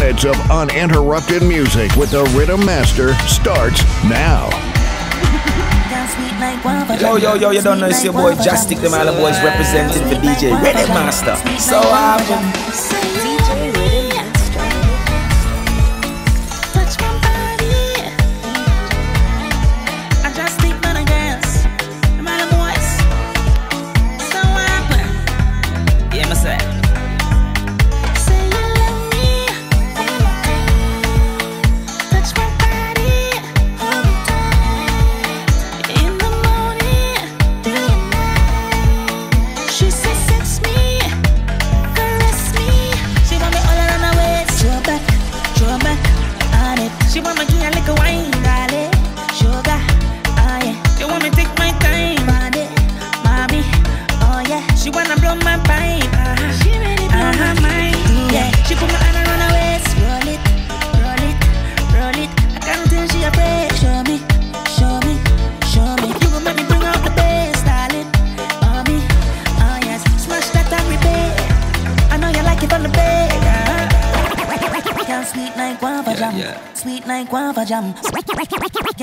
minutes of uninterrupted music with the Riddim Master starts now. Yo, yo, yo, you don't know it's your boy Drastic, the Mala Boys representing for DJ Riddim Master. So, um,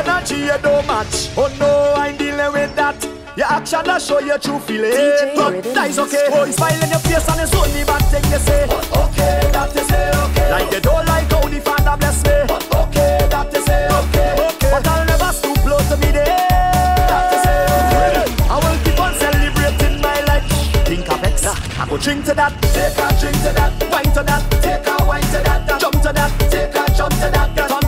energy you don't match. Oh no, I'm dealing with that. Your action I show your true feeling. But that is okay. Oh, smile in your face and it's only bad thing you say. Oh, okay, that is say okay. Like they don't like how the father bless me. Oh, okay, that is say okay. But I'll never stoop low to me there. I go drink to that, take a drink to that, wine to that, take a wine to that, jump to that, take a jump to that.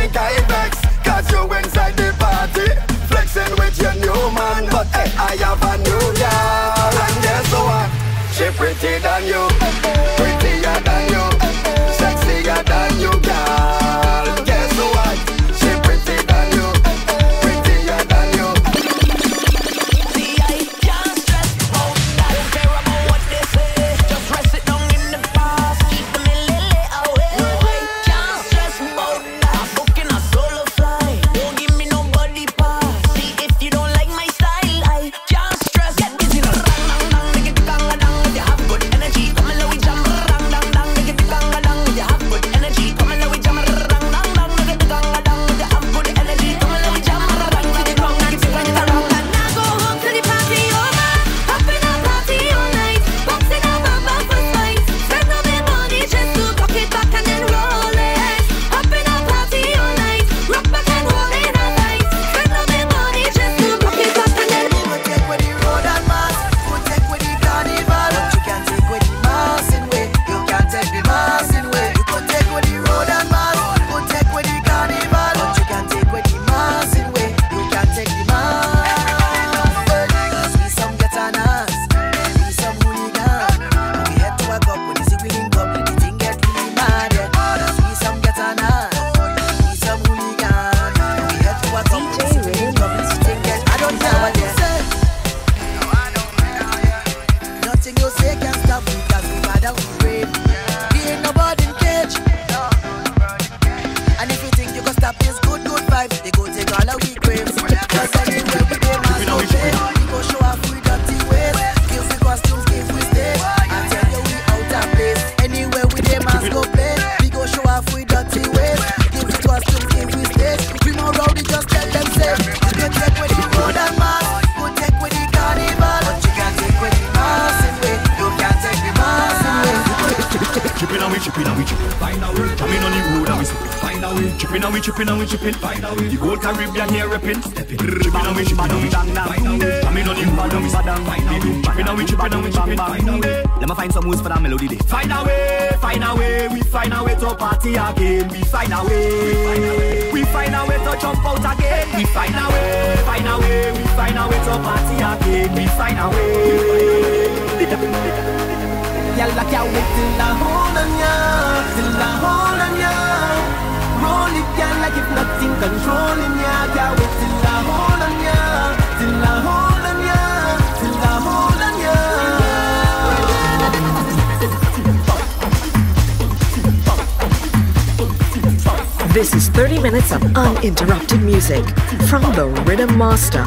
think I vex Cause you inside the party. Flexing with your new man But hey, I have a new girl. And guess what? She prettier than you. we tripping and we tripping. The whole Caribbean here repping. Tripping and we tripping and we bang now. I'm in on only bad and we bad and we tripping and we tripping and we tripping. Let me find some moves for that melody day. Find a way, find a way, we find a way to party again. We find a way, we find a way to jump out again. We find a way, find a way, we find a way to party again. We find a way. Y'all like y'all wait till I hold on ya, till I hold nothing controlling ya till I hold on ya Till I hold on ya Till I hold on ya This is 30 minutes of uninterrupted music from the Riddim Master.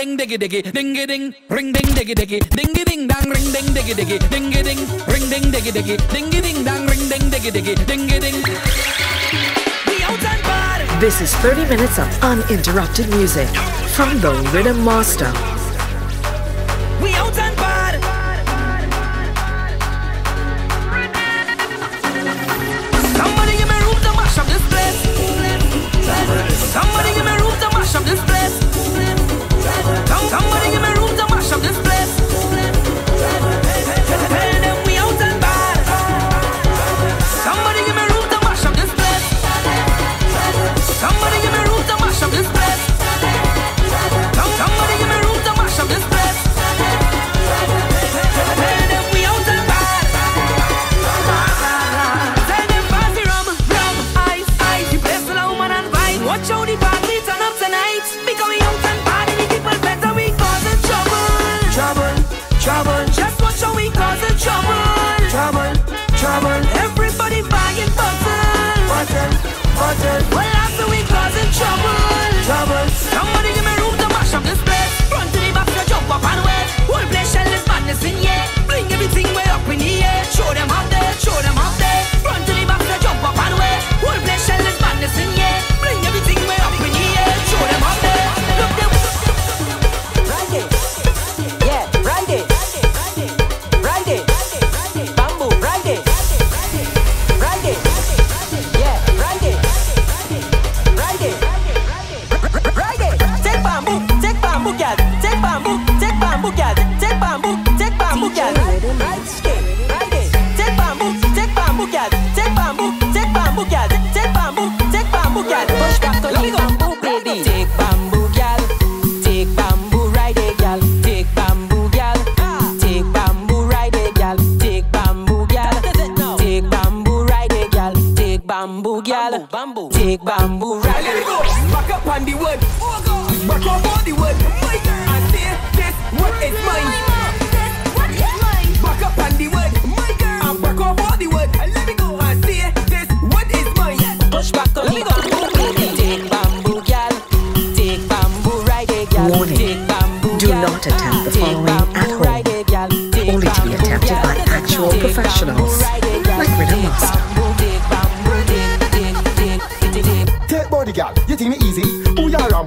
ding diggy diggy ding ring ding diggy diggy ding dang ring ding diggy diggy ding ring ding diggy diggy ding dang ring ding diggy diggy ding This is 30 minutes of uninterrupted music from the Riddim Master. Somebody give me room to mash up this. big bamboo.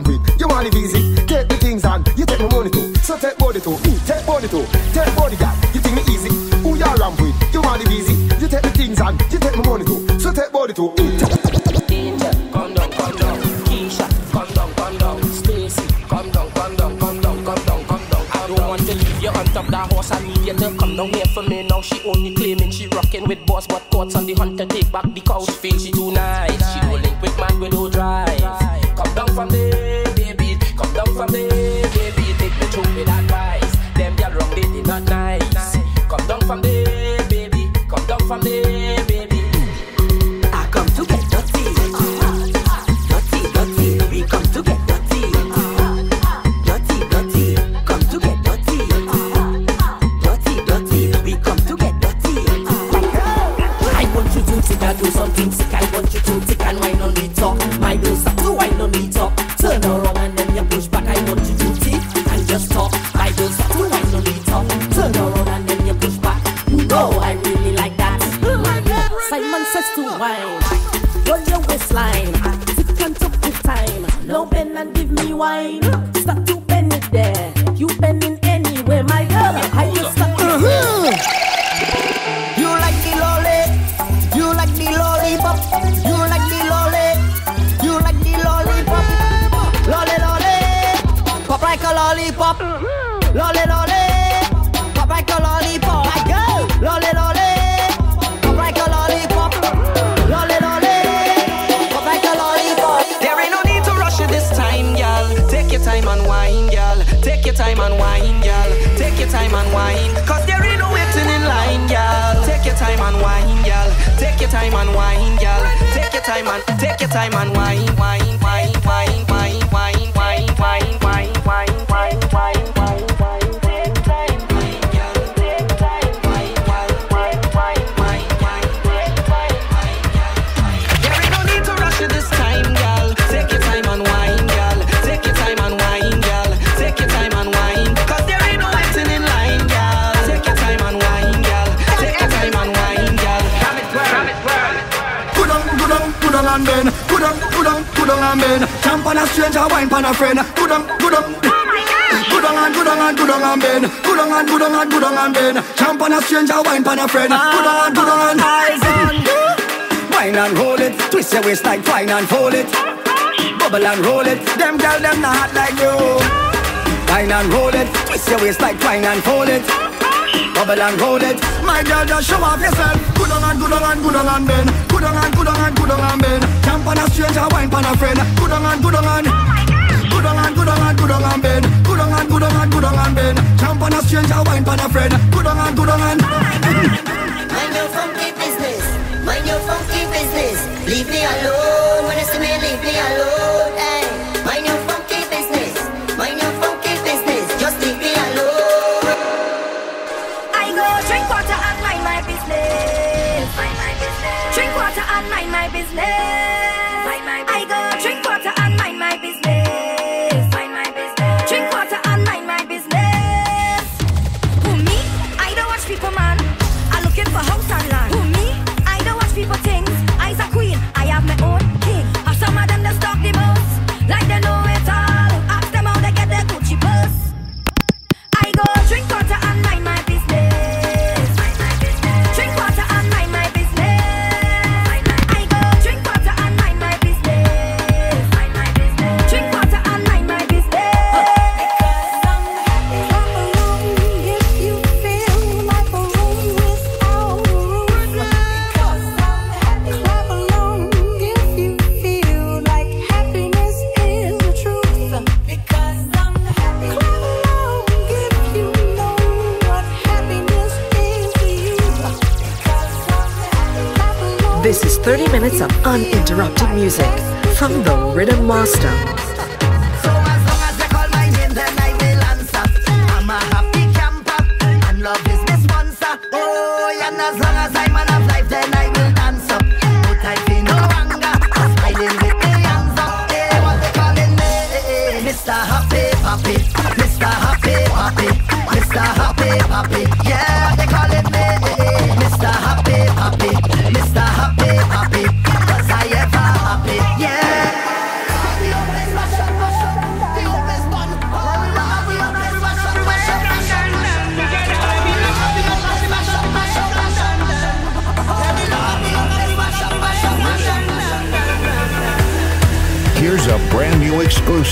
With? You want live easy? Take the things and you take my money too. So take body too, me take body too. Take body gal, you think me easy? Who you ram with? You want live easy? You take the things and you take my money too. So take body too, me take Danger, come down, come down. Keisha, come down, come down. Stacy, come down, come down, come down, come down, come down. I don't want to leave you on top that horse. I need you to come down here for me now. She only claiming she rocking with boss, but thoughts on the hunt to take back do something sick. I want you to tick and wine on me time and wine, gal. Take your time and take your time and wine, wine, stranger, wine pan a friend. Good on, good on. Good on and good on and good on and bend. Good on and good on and good on and bend. Jump on a stranger, wine pan a friend. Good on and good on and. Wine and roll it, twist your waist like twine and fold it. Bubble and roll it, them girl them not like you. Wine and roll it, twist your waist like twine and fold it. Bubble and roll it, my girl just show off yourself. Good on and good on and good on and bend. Good on and good on and good on and bend. Jump on a stranger, wine pan a friend. Good on and good on and. Good on and good on and good on and bend. Good on and good on and good on and bend. Jump on a stranger, wine pan a friend. Good on and good on and. Mind your funky business. Mind your funky business. Leave me alone. When you see me, leave me alone. Business. faster.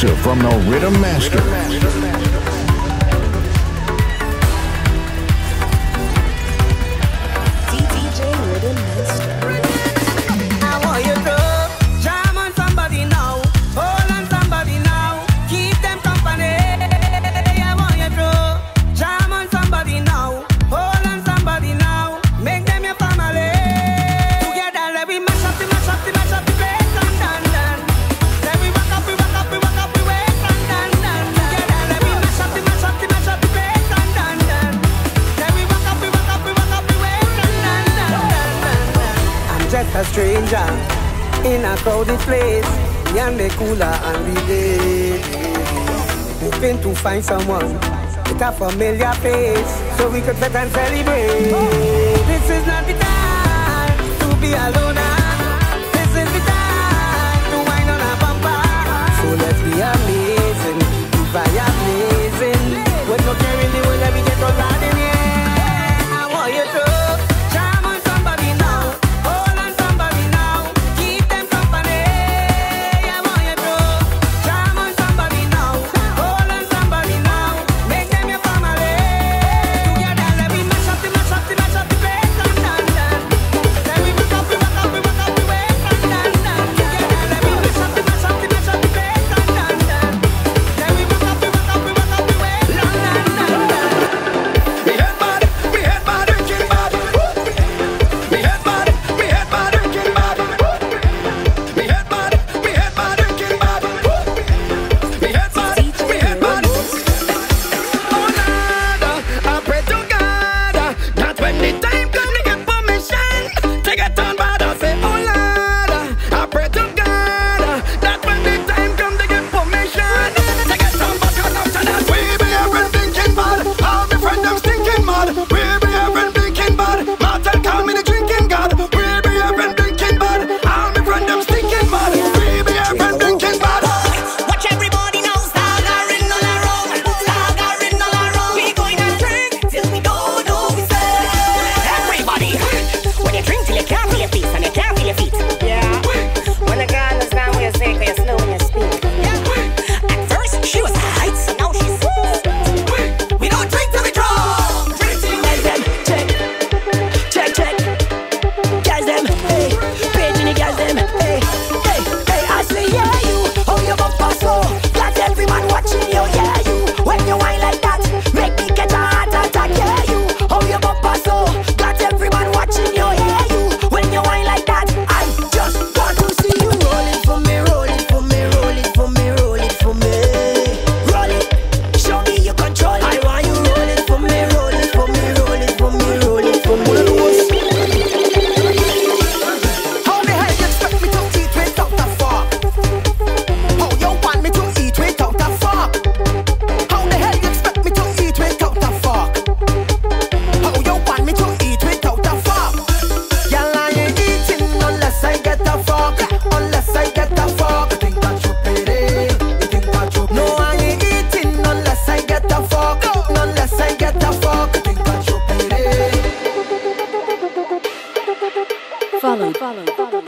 exclusive from the Riddim Master. just a stranger in a crowded place. Yande cooler and relate. Hoping to find someone with a familiar face so we could fit and celebrate. This is not the time to be alone. Follow, follow, follow,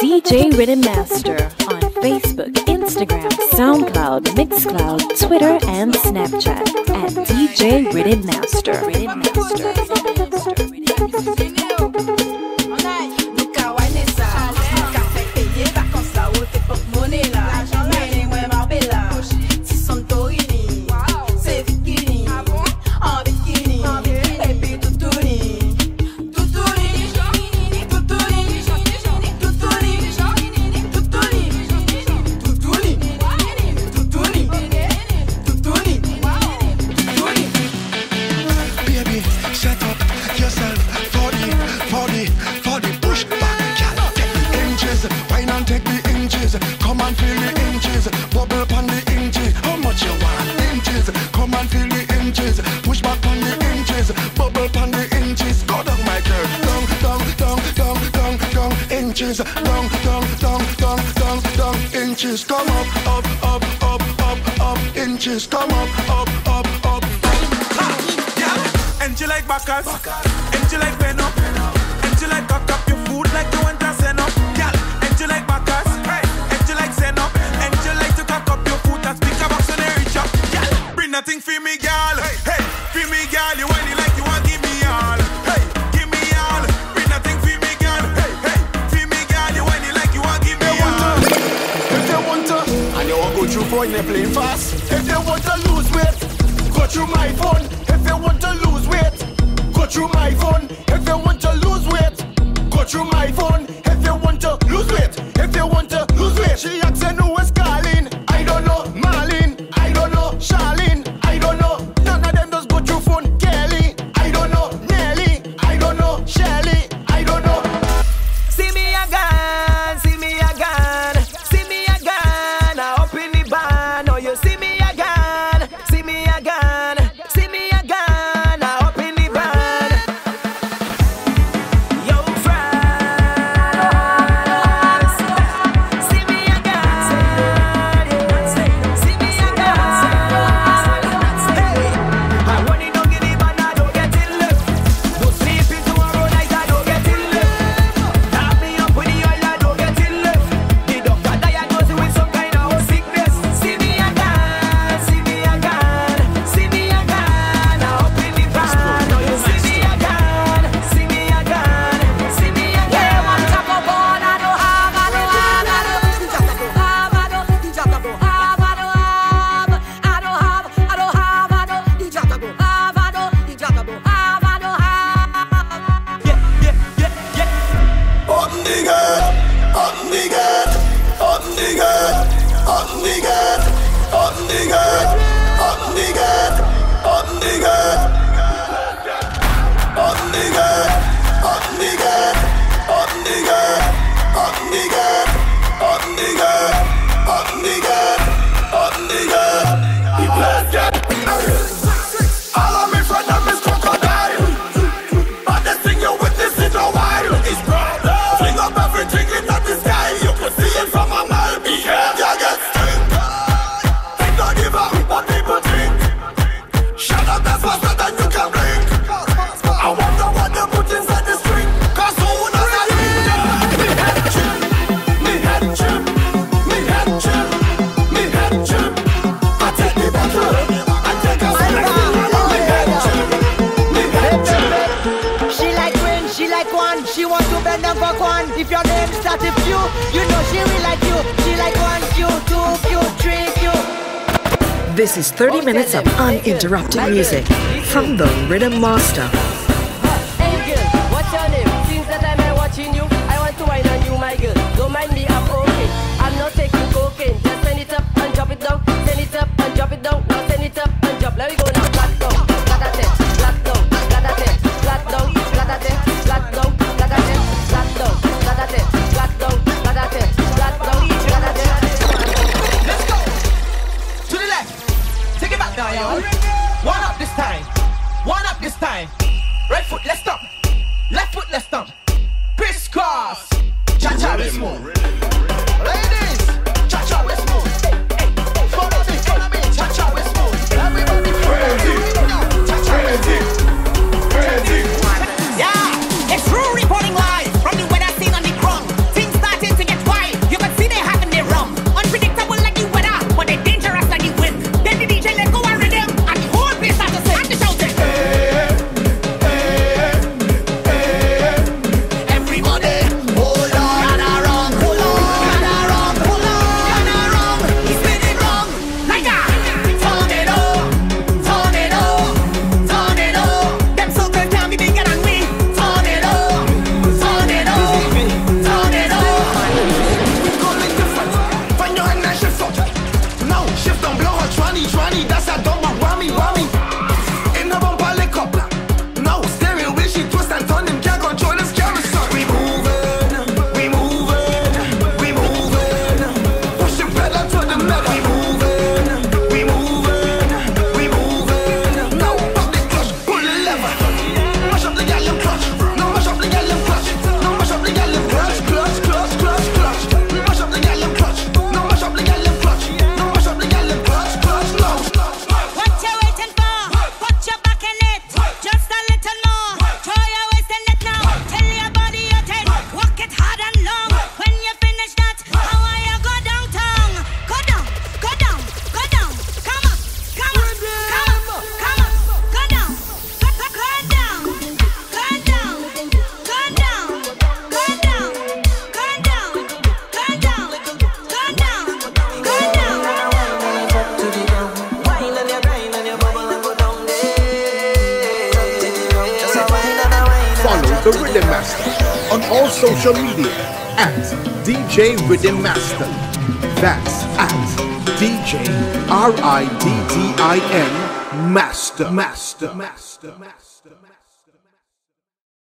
DJ Riddim Master on Facebook, Instagram, SoundCloud, Mixcloud, Twitter, and Snapchat at DJ Riddim Master. Riddim Master. Riddim Master. Riddim Master. inches. Down, down, down, down, down, down, inches. Come up, up, up, up, up, up, inches. Come up, up, up, up. And you like backers, and you like Beno, and you like cock up your food like you want to send up, girl. And you like backers, and you like send and you like to cock up your food and speak about scenery chop, girl. Bring nothing for me, girl. Hey. phone, they play fast. If they want to lose weight, go through my phone. If they want to lose weight, go through my phone. If they want to lose weight, go through my phone. If they want to lose weight, if they want to lose weight, she asks anyway. one. She want to bend and fuck one. If your name start with you know she like you. She like one two three This is 30 minutes of uninterrupted music from the Riddim Master. Riddim Master. That's at DJ R I D D I M Master. Master. Master. Master.